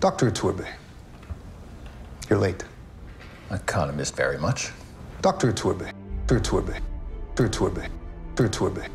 Dr. Iturbe, you're late. I can't have missed very much. Dr. Iturbe, Dr. Iturbe, Dr. Iturbe, Dr. Iturbe.